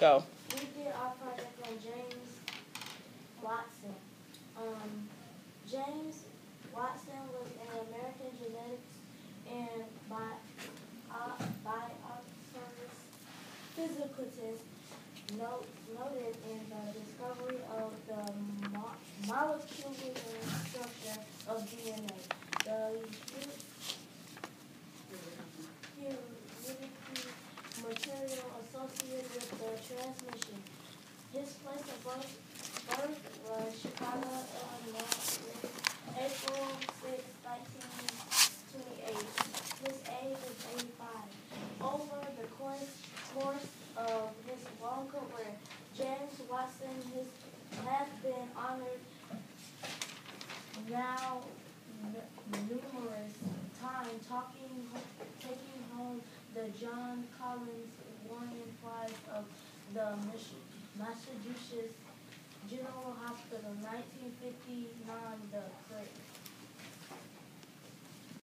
Go. We did our project on James Watson. Um, James Watson was an American genetics and bi- uh, biochemist, physicist note, noted in the discovery of the mo- molecular structure of DNA. The transmission. His place of birth, was Chicago, Illinois, April 6, 1928. His age is 85. Over the course, course of his long career, James Watson his, has been honored now numerous times talking, taking home the John Collins the Massachusetts General Hospital, 1959, the